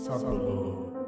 Suddenly.